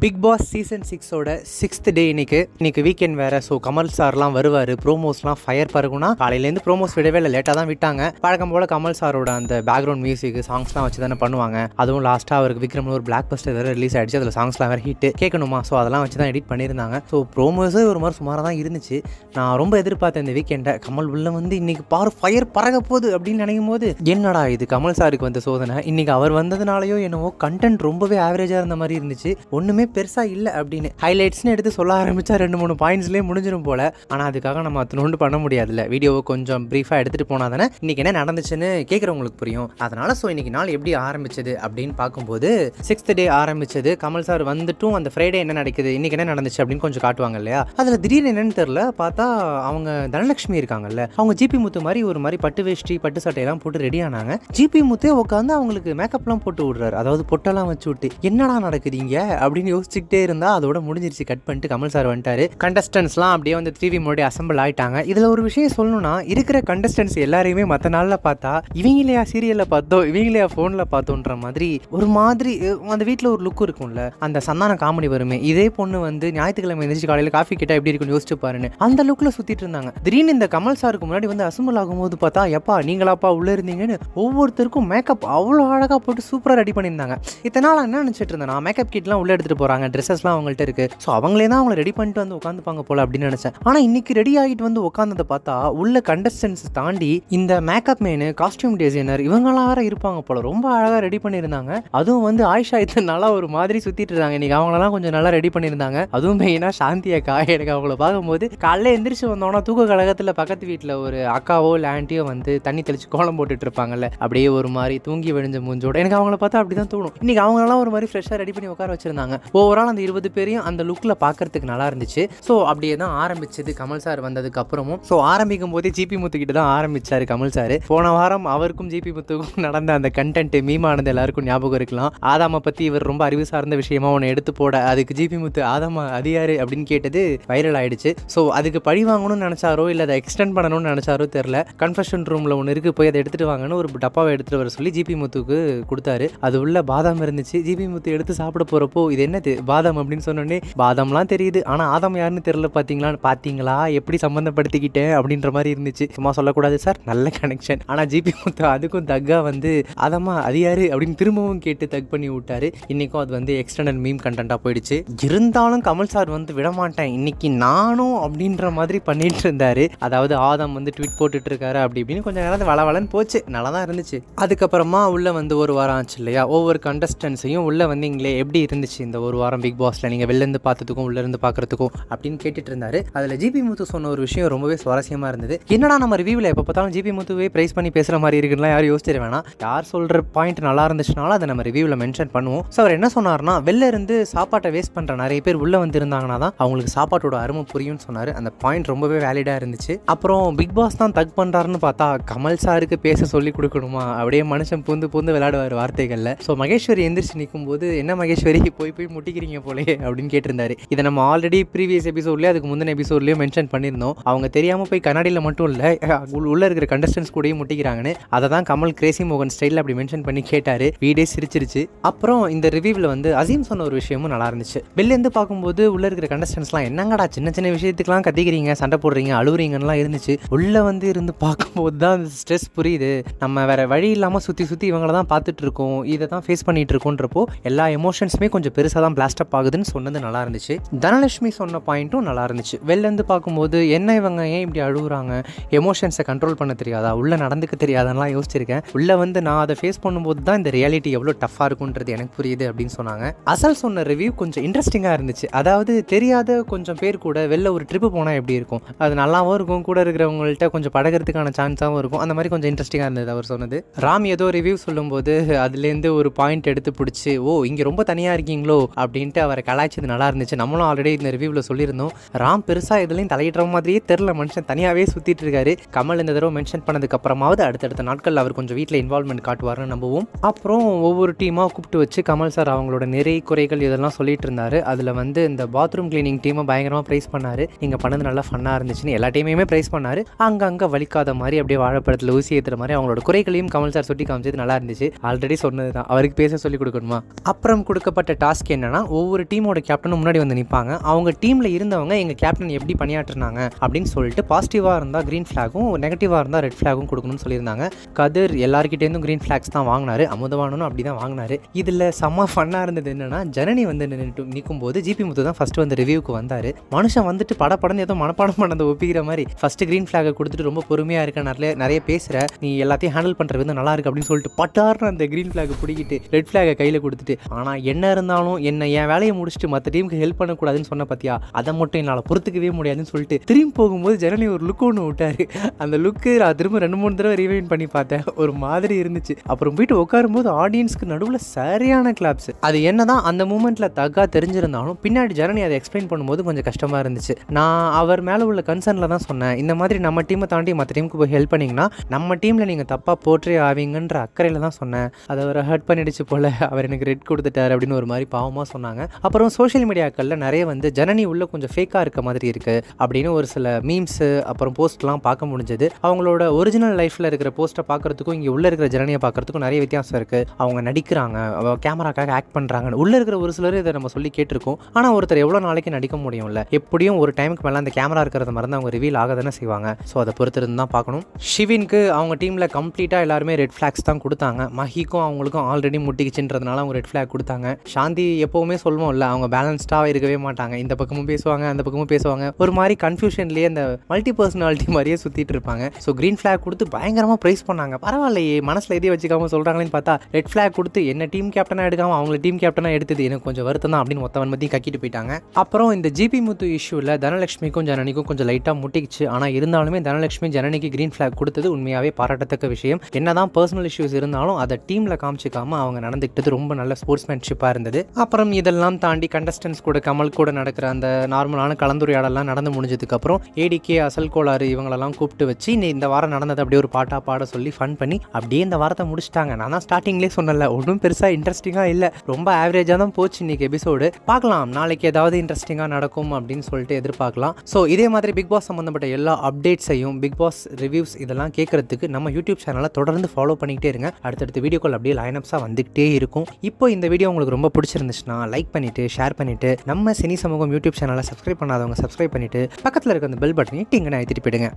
Big Boss season சிக்ஸோட sixth day இன்னைக்கு. இன்னைக்கு வீக்கெண்ட் வேற. ஸோ கமல் சார்லாம் வருவார். ப்ரோமோஸ்லாம் ஃபயர் பறக்கும்னா காலையிலேருந்து ப்ரோமோஸ் விடவே இல்லை. லேட்டாக தான் விட்டாங்க. பழக்கம் போல் கமல் சாரோட அந்த பேக்ரவுண்ட் மியூசிக் சாங்ஸ்லாம் வச்சு தானே பண்ணுவாங்க. அதுவும் லாஸ்ட்டாக அவருக்கு விக்ரம்னு ஒரு பிளாக் பஸ்டர் வேறு ரிலீஸ் ஆகிடுச்சு அதில் சாங்ஸ்லாம் வேறு ஹிட் கேட்கணுமா? ஸோ அதெல்லாம் வச்சு தான் எடிட் பண்ணியிருந்தாங்க. ஸோ ப்ரோமோஸே ஒரு மாதிரி சுமாராக தான் இருந்துச்சு. நான் ரொம்ப எதிர்பார்த்தேன் இந்த வீக்கெண்டை கமல் உள்ள வந்து இன்னைக்கு பாரு ஃபயர் பறக போகுது அப்படின்னு நினைக்கும் போது என்னடா இது? கமல் சாருக்கு வந்த சோதனை. இன்னைக்கு அவர் வந்ததுனாலயோ என்னவோ கண்டென்ட் ரொம்பவே ஆவரேஜாக இருந்த மாதிரி இருந்துச்சு. ஒன்றுமே பெருசாக இல்லை அப்படின்னு. ஹைலைட்ஸ்னு எடுத்து சொல்ல ஆரம்பித்தா ரெண்டு மூணு பாயிண்ட்ஸ்லேயே முடிஞ்சிடும் போல. ஆனால் அதுக்காக நம்ம அத்தனோண்டு பண்ண முடியாதுல்ல. வீடியோவை கொஞ்சம் ப்ரீஃபாக எடுத்துகிட்டு போனால் தானே இன்றைக்கி என்ன நடந்துச்சுன்னு கேட்குறவங்களுக்கு புரியும். அதனால் ஸோ இன்றைக்கி நாள் எப்படி ஆரம்பிச்சது அப்படின்னு பார்க்கும்போது சிக்ஸ்த் டே ஆரம்பிச்சது. கமல் சார் வந்துட்டும் அந்த ஃப்ரைடே என்ன நடக்குது இன்றைக்கி என்ன நடந்துச்சு அப்படின்னு கொஞ்சம் காட்டுவாங்க இல்லையா? அதில் திடீர்னு என்னன்னு தெரில பார்த்தா அவங்க தனலட்சுமி இருக்காங்கல்ல. அவங்க ஜிபி முத்து மாதிரி ஒரு மாதிரி பட்டு வேஷ்டி பட்டு சட்டையெல்லாம் போட்டு ரெடி ஆனாங்க. ஜிபி முத்தே உட்காந்து அவங்களுக்கு மேக்கப்லாம் போட்டு விடுறாரு. அதாவது பொட்டெல்லாம் வச்சு விட்டு என்னடா நடக்குது இங்கே? அப்படின்னு யோசிச்சுக்கிட்டே இருந்தா அதோட முடிஞ்சிருச்சு. கட் பண்ணிட்டு கமல் சார் வந்துட்டாரு. கண்டஸ்டன்ஸ்லாம் அப்படியே வந்து டிவி முன்னாடி அசம்பிள் ஆயிட்டாங்க. இதுல ஒரு விஷயம் சொல்லணும்னா இருக்கிற கண்டஸ்டன்ஸ் எல்லாரையுமே மற்ற நாள்ல பார்த்தா இவங்களையா சீரியல்ல பார்த்தோம் இவங்களையா ஃபோனில் பார்த்தோன்ற மாதிரி ஒரு மாதிரி அந்த வீட்டில் ஒரு லுக் இருக்கும்ல அந்த சந்தான காமெடி வருமே. இதே பொண்ணு வந்து ஞாயிற்றுக்கிழமை எந்திரிச்சு காலையில் காஃபி கிட்ட எப்படி இருக்கும்னு யோசிச்சு பாருன்னு அந்த லுக்கில் சுற்றிட்டு இருந்தாங்க. திடீர்னு இந்த கமல் சாருக்கு முன்னாடி வந்து அசம்பிள் ஆகும்போது பார்த்தா எப்பா நீங்களாப்பா உள்ளே இருந்தீங்கன்னு ஒவ்வொருத்தருக்கும் மேக்கப் அவ்வளோ அழகாக போட்டு சூப்பராக ரெடி பண்ணியிருந்தாங்க. இத்தனை நாள் என்ன நினச்சிட்டு இருந்தேன் நான் மேக்கப் கிட்லாம் உள்ளே எடுத்துகிட்டு போகிறாங்க ட்ரெஸ்ஸஸ்லாம் அவங்கள்ட்ட இருக்குது ஸோ அவங்களே தான் அவங்கள ரெடி பண்ணிட்டு வந்து உட்காந்துப்பாங்க போல அப்படின்னு நினச்சேன். ஆனால் இன்னைக்கு ரெடி ஆகிட்டு வந்து உட்காந்ததை பார்த்தா உள்ள கண்டஸ்டன்ஸ் தாண்டி இந்த மேக்கப் மேனு காஸ்டியூம் டிசைனர் இவங்களாம் வேற இருப்பாங்க போல. ரொம்ப அழகாக ரெடி பண்ணியிருந்தாங்க. அதுவும் வந்து ஆயிஷா இத்தனை ஒரு மாதிரி சுற்றிட்டு இருந்தாங்க. இன்னைக்கு அவங்களெல்லாம் கொஞ்சம் நல்லா ரெடி பண்ணியிருந்தாங்க. அதுவும் மெயினாக சாந்தி அக்கா எனக்கு அவங்கள பார்க்கும்போது காலைல எந்திரிச்சு வந்தோன்னா தூக்க கழகத்தில் பக்கத்து வீட்டில் ஒரு அக்காவோ இல்லை ஆண்டியோ வந்து தண்ணி தெளிச்சு கோலம் போட்டுட்டு இருப்பாங்கல்ல. அப்படியே ஒரு மாதிரி தூங்கி விழுஞ்ச மூஞ்சோட எனக்கு அவங்கள பார்த்தா அப்படி தான் தோணும். இன்னைக்கு அவங்களெல்லாம் ஒரு மாதிரி ஃப்ரெஷ்ஷாக ரெடி பண்ணி உட்கார வச்சிருந்தாங்க. ஓவரால் அந்த இருபது பேரையும் அந்த லுக்கில் பார்க்கறதுக்கு நல்லா இருந்துச்சு. ஸோ அப்படியே தான் ஆரம்பிச்சது கமல் சார் வந்ததுக்கு அப்புறமும். ஸோ ஆரம்பிக்கும் போதே ஜிபி முத்துக்கிட்ட தான் ஆரம்பிச்சார் கமல் சார். போன வாரம் அவருக்கும் ஜிபி முத்துக்கும் நடந்த அந்த கண்டென்ட் மீமானது எல்லாருக்கும் ஞாபகம் இருக்கலாம். ஆதாமை பற்றி இவர் ரொம்ப அறிவு சார்ந்த விஷயமா ஒன்று எடுத்து போட அதுக்கு ஜிபி முத்து ஆதாமா அது யாரு? அப்படின்னு கேட்டது வைரல் ஆயிடுச்சு. ஸோ அதுக்கு பழி வாங்கணும்னு நினச்சாரோ இல்லை அதை எக்ஸ்டெண்ட் பண்ணணும்னு நினச்சாரோ தெரில கன்ஃபெஷன் ரூமில் ஒன்று இருக்குது போய் அதை எடுத்துகிட்டு வாங்கன்னு ஒரு டப்பாவை எடுத்துகிட்டு வர சொல்லி ஜிபி முத்துக்கு கொடுத்தாரு. அது உள்ள பாதாம் இருந்துச்சு. ஜிபி முத்து எடுத்து சாப்பிட போகிறப்போ இது என்ன என்னது பாதம் அப்படின்னு சொன்னோடனே பாதம்லாம் தெரியுது. ஆனால் ஆதம் யாருன்னு தெரில பார்த்தீங்களான்னு பார்த்தீங்களா எப்படி சம்மந்தப்படுத்திக்கிட்டேன் அப்படின்ற மாதிரி இருந்துச்சு. சும்மா சொல்லக்கூடாது சார் நல்ல கனெக்ஷன் ஆனால் ஜிபி முத்து அதுக்கும் தக்கா வந்து அதம்மா அது யாரு? அப்படின்னு திரும்பவும் கேட்டு தக் பண்ணி விட்டாரு. இன்னைக்கும் அது வந்து எக்ஸ்டர்னல் மீம் கண்டென்ட்டாக போயிடுச்சு. இருந்தாலும் கமல் சார் வந்து விடமாட்டேன். இன்னைக்கு நானும் அப்படின்ற மாதிரி பண்ணிட்டு இருந்தாரு. அதாவது ஆதம் வந்து ட்வீட் போட்டுட்டு இருக்காரு அப்படி இப்படின்னு கொஞ்சம் நேரம் வள வளன்னு போச்சு. நல்லா தான் இருந்துச்சு. அதுக்கப்புறமா உள்ள வந்து ஒரு வாரம் ஆச்சு இல்லையா? ஒவ்வொரு கண்டஸ்டன்ஸையும் உள்ள வந்தீங்களே எப்படி இருந்துச்சு இந்த ஒரு வாரம் பிக் பாஸ்ல நீங்க வெளிலேருந்து பார்த்ததுக்கும் உள்ள இருந்து பார்க்கறதுக்கும் அப்படின்னு கேட்டுட்டு இருந்தாரு. அதுல ஜிபி முத்து சொன்ன ஒரு விஷயம் ரொம்பவே சுவாரஸ்யமா இருந்தது. என்னடா நம்ம ரிவ்யூவில் எப்போ பார்த்தாலும் ஜிபி முத்துவே பிரைஸ் பண்ணி பேசுற மாதிரி இருக்குன்னா யாரும் யோசிச்சிட வேணாம். யார் சொல்ற பாயிண்ட் நல்லா இருந்துச்சுனாலும் அதை நம்ம ரிவ்யூவில் மென்ஷன் பண்ணுவோம். ஸோ அவர் என்ன சொன்னார்னா வெளில இருந்து சாப்பாட்டை வேஸ்ட் பண்ற நிறைய பேர் உள்ள வந்திருந்தாங்கன்னா தான் அவங்களுக்கு சாப்பாட்டோட அருமை புரியும்னு சொன்னாரு. அந்த பாயிண்ட் ரொம்பவே வேலிடா இருந்துச்சு. அப்புறம் பிக் பாஸ் தான் தக் பண்றாருன்னு பார்த்தா கமல் சாருக்கு பேச சொல்லி கொடுக்கணுமா? அப்படியே மனுஷன் பூந்து பூந்து விளையாடுவார் வார்த்தைகள்ல. ஸோ மகேஸ்வரி எந்திரிச்சு நிற்கும் போது என்ன மகேஸ்வரி? போய் போய் முட்டிக்கிறீங்க போலே அப்படின்னு கேட்டிருந்தாரு. இதை நம்ம ஆல்ரெடி ப்ரீவியஸ் எபிசோட்லேயே அதுக்கு முந்தின எபிசோட்லேயும் மென்ஷன் பண்ணியிருந்தோம். அவங்க தெரியாம போய் கண்ணாடியில் மட்டும் இல்லை உள்ள இருக்கிற கண்டஸ்டன்ஸ் கூடயும் முட்டிக்கிறாங்கன்னு அதை தான் கமல் கிரேசி மோகன் ஸ்டைலில் அப்படி மென்ஷன் பண்ணி கேட்டாரு. வீடே சிரிச்சிருச்சு. அப்புறம் இந்த ரிவ்யூவில் வந்து அசீம் சொன்ன ஒரு விஷயமும் நல்லா இருந்துச்சு. வெளிலேருந்து பார்க்கும்போது உள்ள இருக்கிற கண்டஸ்டன்ஸ்லாம் என்னங்கடா சின்ன சின்ன விஷயத்துக்குலாம் கத்திக்கிறீங்க? சண்டை போடுறீங்க? அழுவுறீங்கலாம் இருந்துச்சு. உள்ள வந்து இருந்து பார்க்கும்போது தான் ஸ்ட்ரெஸ் புரியுது. நம்ம வேற வழி இல்லாமல் சுற்றி சுற்றி இவங்கள தான் பார்த்துட்டு இருக்கோம். இதை தான் ஃபேஸ் பண்ணிட்டு இருக்கோன்றப்போ எல்லா எமோஷன்ஸுமே கொஞ்சம் பெருசாக தான் பிளாஸ்ட் அப் ஆகுதுன்னு சொன்னது நல்லா இருந்துச்சு. தனலட்சுமி சொன்ன பாயிண்ட்டும் நல்லா இருந்துச்சு. வெளிலேருந்து பார்க்கும்போது என்ன இவங்க ஏன் இப்படி அழுகுறாங்க? எமோஷன்ஸை கண்ட்ரோல் பண்ண தெரியாதா? உள்ளே நடந்துக்க தெரியாதான்லாம் யோசிச்சிருக்கேன். உள்ளே வந்து நான் அதை ஃபேஸ் பண்ணும்போது தான் இந்த ரியாலிட்டி எவ்வளோ டஃப்பாக இருக்குன்றது எனக்கு புரியுது அப்படின்னு சொன்னாங்க. அசல் சொன்ன ரிவ்யூ கொஞ்சம் இன்ட்ரெஸ்டிங்காக இருந்துச்சு. அதாவது தெரியாத கொஞ்சம் பேர் கூட வெளில ஒரு ட்ரிப்பு போனால் எப்படி இருக்கும்? அது நல்லாவும் இருக்கும். கூட இருக்கிறவங்கள்ட்ட கொஞ்சம் பழகிறதுக்கான சான்ஸாகவும் இருக்கும். அந்த மாதிரி கொஞ்சம் இன்ட்ரெஸ்டிங்காக இருந்தது அவர் சொன்னது. ராம் ஏதோ ரிவ்யூ சொல்லும்போது அதுலேருந்து ஒரு பாயிண்ட் எடுத்து பிடிச்சி ஓ இங்கே ரொம்ப தனியாக இருக்கீங்களோ? அப்படின்ட்டு அவரை கலாய்ச்சது நல்லா இருந்துச்சு. நம்மளும் ஆல்ரெடி இந்த ரிவ்யூவில் சொல்லியிருந்தோம். ராம் பெருசாக இதுலையும் தலையிடுற மாதிரியே தெரில மனுஷன் தனியாகவே சுற்றிட்டு இருக்காரு. கமல் இந்த தடவை மென்ஷன் பண்ணதுக்கு அப்புறமாவது அடுத்தடுத்த நாட்கள் அவர் கொஞ்சம் வீட்டில் இன்வால்மெண்ட் காட்டுவார்னு நம்புவோம். அப்புறம் ஒவ்வொரு டீமாக கூப்பிட்டு வச்சு கமல் சார் அவங்களோட நிறை குறைகள் இதெல்லாம் சொல்லிட்டு இருந்தாரு. அதில் வந்து இந்த பாத்ரூம் கிளீனிங் டீமை பயங்கரமாக ப்ரைஸ் பண்ணாரு. நீங்கள் பண்ணது நல்லா ஃபன்னாக இருந்துச்சுன்னு எல்லா டீமையுமே ப்ரைஸ் பண்ணாரு. அங்கங்கே வலிக்காத மாதிரி அப்படியே வாழைப்பழத்தில் ஊசி ஏற்றுற மாதிரி அவங்களோட குறைகளையும் கமல் சார் சுட்டி காமிச்சது நல்லா இருந்துச்சு. ஆல்ரெடி சொன்னது தான் அவருக்கு பேச சொல்லி கொடுக்கணுமா? அப்புறம் கொடுக்கப்பட்ட டாஸ்க் என்னன்னா ஒவ்வொரு டீமோட கேப்டனும் முன்னாடி வந்து நிற்பாங்க அவங்க டீமில் இருந்தவங்க எங்கள் கேப்டன் எப்படி பணியாற்றினாங்க? அப்படின்னு சொல்லிட்டு பாசிட்டிவாக இருந்தால் க்ரீன் ஃப்ளாகும் நெகட்டிவாக இருந்தால் ரெட் ஃப்ளாகும் கொடுக்கணும்னு சொல்லியிருந்தாங்க. கதிர் எல்லாருக்கிட்டேருந்தும் க்ரீன் ஃப்ளாக்ஸ் தான் வாங்கினாரு. அமுதவானும் அப்படி தான் வாங்கினாரு. இதில் செம்ம ஃபன்னாக இருந்தது என்னன்னா ஜனனி வந்து நின்னுட்டு நிற்கும் போது ஜிபி முத்து தான் ஃபர்ஸ்ட் வந்து ரிவ்யூக்கு வந்தார். மனுஷன் வந்துட்டு படப்படன்னு ஏதோ மனப்பாடம் பண்ணதை ஒப்பிக்கிற மாதிரி ஃபர்ஸ்ட் க்ரீன் ஃப்ளாகை கொடுத்துட்டு ரொம்ப பொறுமையாக இருக்க நிறைய நிறைய பேசுகிற நீ எல்லாத்தையும் ஹேண்டில் பண்ணுறது விதம் நல்லா இருக்கு அப்படின்னு சொல்லிட்டு பட்டார்னு அந்த க்ரீன் ஃப்ளாகை பிடிக்கிட்டு ரெட் ஃப்ளாகை கையில் கொடுத்துட்டு ஆனால் என்ன இருந்தாலும் என்ன என் வேலையை முடிச்சுட்டு மற்ற டீமுக்கு ஹெல்ப் பண்ணக்கூடாதுன்னு சொன்ன பார்த்தியா அதை மட்டும் என்னால் பொறுத்துக்கவே முடியாதுன்னு சொல்லிட்டு திரும்பி போகும்போது ஜனனி ஒரு லுக் ஒன்று விட்டாரு. அந்த லுக்கு நான் திரும்ப ரெண்டு மூணு தடவை ரீவைன் பண்ணி பார்த்தேன். ஒரு மாதிரி இருந்துச்சு. அப்புறம் போயிட்டு உட்காரும்போது ஆடியன்ஸ்க்கு நடுவில் சரியான கிளாப்ஸ் அது என்னதான் அந்த மூமெண்ட்டில் தக்கா தெரிஞ்சிருந்தாலும் பின்னாடி ஜனனி அதை எக்ஸ்பிளைன் பண்ணும்போது கொஞ்சம் கஷ்டமாக இருந்துச்சு. நான் அவர் மேலே உள்ள கன்சர்னில் தான் சொன்னேன். இந்த மாதிரி நம்ம டீமை தாண்டி மற்ற டீமுக்கு போய் ஹெல்ப் பண்ணிங்கன்னா நம்ம டீமில் நீங்கள் தப்பாக போற்றே ஆவீங்கன்ற அக்கறையில் தான் சொன்னேன். அதை அவரை ஹர்ட் பண்ணிடுச்சு போல். அவர் எனக்கு ரெட் கொடுத்துட்டார் அப்படின்னு ஒரு மாதிரி பாவமாக சொன்னாங்க. அப்புறம் சோஷியல் மீடியாக்களில் நிறைய வந்து ஜனனி உள்ளே கொஞ்சம் ஃபேக்காக இருக்க மாதிரி இருக்குது அப்படின்னு ஒரு சில மீம்ஸு அப்புறம் போஸ்ட்லாம் பார்க்க முடிஞ்சது. அவங்களோட ஒரிஜினல் லைஃப்பில் இருக்கிற போஸ்ட்டை பார்க்குறதுக்கும் இங்கே உள்ளே இருக்கிற ஜனனியை பார்க்குறதுக்கும் நிறைய வித்தியாசம் இருக்குது அவங்க நடிக்கிறாங்க கேமராக்காக ஆக்ட் பண்ணுறாங்க உள்ளே இருக்கிற ஒரு சிலர் இதை நம்ம சொல்லி கேட்டிருக்கோம். ஆனால் ஒருத்தர் எவ்வளோ நாளைக்கு நடிக்க முடியும்ல? எப்படியும் ஒரு டைமுக்கு மேலே அந்த கேமரா இருக்கிறத மறந்து அவங்க ரிவீல் ஆக தானே செய்வாங்க. ஸோ அதை பொறுத்திருந்து தான் பார்க்கணும். ஷிவின்க்கு அவங்க டீமில் கம்ப்ளீட்டாக எல்லாருமே ரெட் ஃப்ளாக்ஸ் தான் கொடுத்தாங்க. மஹிக்கும் அவங்களுக்கும் ஆல்ரெடி முட்டிக்கிச்சுன்றதுனால அவங்க ரெட் ஃப்ளாக் கொடுத்தாங்க. சாந்தி எப்போவுமே சொல்லுவோம்ல அவங்க பேலன்ஸ்டாக இருக்கவே மாட்டாங்க. இந்த பக்கமும் பேசுவாங்க அந்த பக்கமும் பேசுவாங்க. ஒரு மாதிரி கன்ஃபியூஷன்லேயே அந்த மல்டி பர்சனாலிட்டி மாதிரியே சுற்றிட்டு இருப்பாங்க. ஸோ க்ரீன் ஃப்ளாக் கொடுத்து பயங்கரமாக ப்ரைஸ் பண்ணாங்க. பரவாயில்லையே மனசில் எதையும் வச்சுக்காம சொல்கிறாங்களேன்னு பார்த்தா ரெட் ஃப்ளாக் கொடுத்து என்ன டீம் கேப்டனாக எடுக்காமல் அவங்கள டீம் கேப்டனாக எடுத்தது எனக்கு கொஞ்சம் வருத்தம் தான் அப்படின்னு மொத்தவன் மத்தி கக்கிட்டு போயிட்டாங்க. அப்புறம் இந்த ஜிபி முத்து இஷ்யூவில் தனலட்சுமிக்கும் ஜனனிக்கும் கொஞ்சம் லைட்டாக முட்டிக்கிச்சு. ஆனால் இருந்தாலுமே தனலட்சுமி ஜனனிக்கு க்ரீன் ஃப்ளாக் கொடுத்தது உண்மையாகவே பாராட்டத்தக்க விஷயம். என்னதான் பர்சனல் இஷ்யூஸ் இருந்தாலும் அதை டீமில் காமிச்சிக்காமல் அவங்க நடந்துக்கிட்டது ரொம்ப நல்ல ஸ்போர்ட்ஸ்மேன்ஷிப்பாக இருந்தது. அப்புறம் இதெல்லாம் தாண்டி கண்டஸ்டன்ஸ் கூட கமல் கூட நடக்கிற அந்த நார்மலான கலந்துரையாடலாம் நடந்து முடிஞ்சதுக்கப்புறம் ஏடிகே அசல் கோளாறு இவங்களெல்லாம் கூப்பிட்டு வச்சு நீ இந்த வாரம் நடந்தது அப்படியே ஒரு பாட்டாக பாட சொல்லி ஃபன் பண்ணி அப்படியே இந்த வாரத்தை முடிச்சிட்டாங்க. நான் தான் ஸ்டார்டிங்லேயே சொன்னல ஒன்றும் பெருசாக இன்ட்ரெஸ்டிங்காக இல்லை. ரொம்ப ஆவரேஜாக தான் போச்சு இன்னைக்கு எபிசோடு பார்க்கலாம். நாளைக்கு ஏதாவது இன்ட்ரெஸ்டிங்காக நடக்கும் அப்படின்னு சொல்லிட்டு எதிர்பார்க்கலாம். ஸோ இதே மாதிரி பிக் பாஸ் சம்மந்தப்பட்ட எல்லா அப்டேட்ஸையும் பிக் பாஸ் ரிவ்யூஸ் இதெல்லாம் கேட்கறதுக்கு நம்ம யூடியூப் சேனலை தொடர்ந்து ஃபாலோ பண்ணிக்கிட்டே இருங்க. அடுத்தடுத்த வீடியோக்கள் அப்படியே லைனப்ஸாக வந்துகிட்டே இருக்கும். இப்போ இந்த வீடியோ உங்களுக்கு ரொம்ப பிடிச்சிருந்துச்சுன்னா லைக் பண்ணிட்டு ஷேர் பண்ணிட்டு நம்ம சினி சமூகம் யூடியூப் சேனலை சப்ஸ்கிரைப் பண்ணாதவங்க சப்ஸ்கிரைப் பண்ணிட்டு பக்கத்தில் இருக்க அந்த பெல் பட்டனையும் டிங்கன்னு அழுத்திட்டு போயிடுங்க.